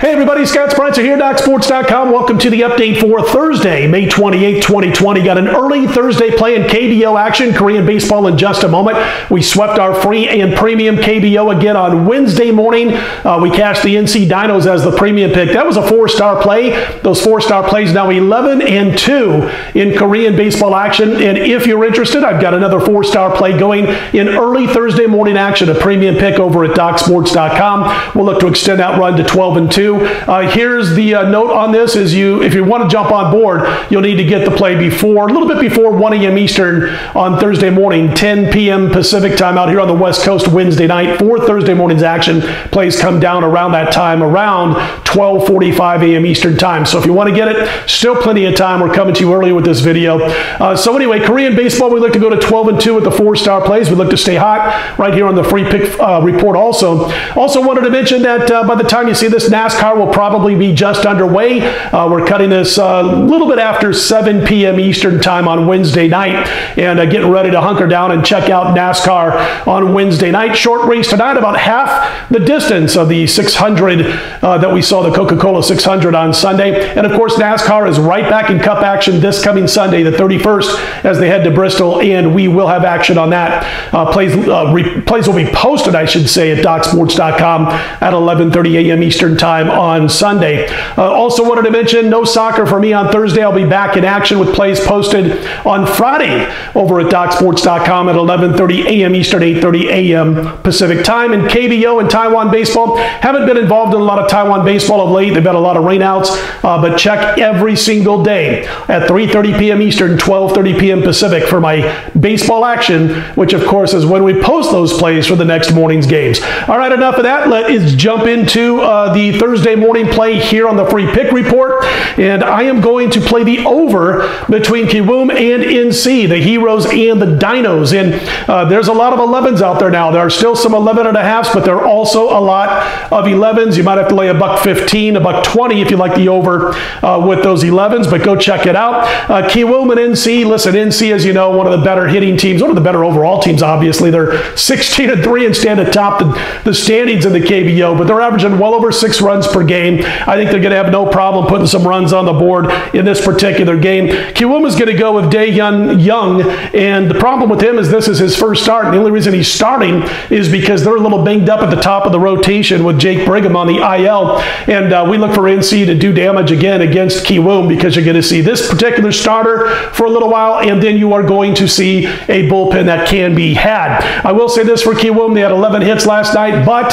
Hey everybody, Scott Spreitzer here, DocSports.com. Welcome to the update for Thursday, May 28, 2020. Got an early Thursday play in KBO action, Korean baseball in just a moment. We swept our free and premium KBO again on Wednesday morning. Uh, we cashed the NC Dinos as the premium pick. That was a four-star play. Those four-star plays now 11 and 2 in Korean baseball action. And if you're interested, I've got another four-star play going in early Thursday morning action, a premium pick over at DocSports.com. We'll look to extend that run to 12 and 2. Uh, here's the uh, note on this: is you if you want to jump on board, you'll need to get the play before a little bit before 1 a.m. Eastern on Thursday morning, 10 p.m. Pacific time out here on the West Coast Wednesday night. For Thursday morning's action, plays come down around that time, around 12:45 a.m. Eastern time. So if you want to get it, still plenty of time. We're coming to you early with this video. Uh, so anyway, Korean baseball, we look to go to 12 and 2 with the four-star plays. We look to stay hot right here on the free pick uh, report. Also, also wanted to mention that uh, by the time you see this NASCAR NASCAR will probably be just underway. Uh, we're cutting this uh, a little bit after 7 p.m. Eastern time on Wednesday night and uh, getting ready to hunker down and check out NASCAR on Wednesday night. Short race tonight, about half the distance of the 600 uh, that we saw, the Coca-Cola 600 on Sunday. And of course, NASCAR is right back in Cup action this coming Sunday, the 31st, as they head to Bristol, and we will have action on that. Uh, plays, uh, re- plays will be posted, I should say, at DocSports.com at 11:30 a.m. Eastern time on Sunday. Uh, also wanted to mention no soccer for me on Thursday. I'll be back in action with plays posted on Friday over at DocSports.com at 11:30 a.m. Eastern, 8:30 a.m. Pacific time. And KBO and Taiwan baseball haven't been involved in a lot of Taiwan baseball of late. They've had a lot of rainouts, uh, but check every single day at 3:30 p.m. Eastern, 12:30 p.m. Pacific for my baseball action, which of course is when we post those plays for the next morning's games. All right, enough of that. Let's jump into uh, the Thursday Thursday morning play here on the free pick report. And I am going to play the over between Kiwoom and NC, the Heroes and the Dinos. And uh, there's a lot of 11s out there now. There are still some 11 and a halfs, but there are also a lot of 11s. You might have to lay a buck 15, a buck 20 if you like the over uh, with those 11s, but go check it out. Uh, Kiwoom and NC, listen, NC, as you know, one of the better hitting teams, one of the better overall teams, obviously. They're 16 and 3 and stand atop the, the standings in the KBO, but they're averaging well over six runs per game. I think they're going to have no problem putting some runs on the board in this particular game. Kiwoom is going to go with Young, Young, and the problem with him is this is his first start. And the only reason he's starting is because they're a little banged up at the top of the rotation with Jake Brigham on the IL. And uh, we look for NC to do damage again against Kiwoom because you're going to see this particular starter for a little while, and then you are going to see a bullpen that can be had. I will say this for Kiwoom, they had 11 hits last night, but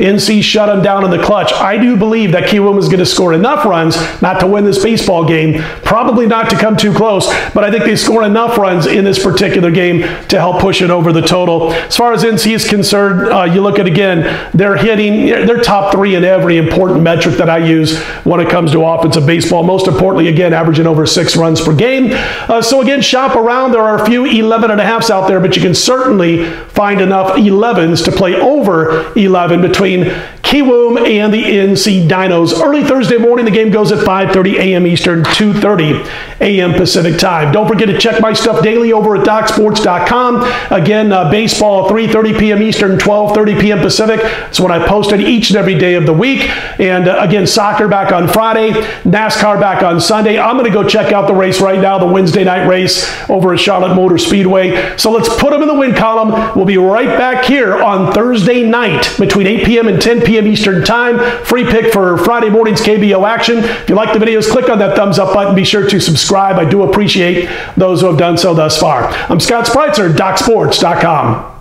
NC shut them down in the clutch. I do believe that Kiwoom is going to score enough runs not to win this baseball game, probably not to come too close, but I think they score enough runs in this particular game to help push it over the total. As far as NC is concerned, uh, you look at again, they're hitting, they're top three in every important metric that I use when it comes to offensive baseball. Most importantly, again, averaging over six runs per game. Uh, so again, shop around. There are a few 11 and a halfs out there, but you can certainly find enough 11s to play over 11 between between Kiwoom and the NC Dinos. Early Thursday morning, the game goes at 5.30 a.m. Eastern, 2.30 a.m. Pacific time. Don't forget to check my stuff daily over at DocSports.com. Again, uh, baseball, 3.30 p.m. Eastern, 12.30 p.m. Pacific. That's when I post it each and every day of the week. And uh, again, soccer back on Friday, NASCAR back on Sunday. I'm going to go check out the race right now, the Wednesday night race over at Charlotte Motor Speedway. So let's put them in the win column. We'll be right back here on Thursday night between 8 p.m. and 10 p.m. Eastern Time. Free pick for Friday morning's KBO action. If you like the videos, click on that thumbs up button. Be sure to subscribe. I do appreciate those who have done so thus far. I'm Scott Spreitzer, DocSports.com.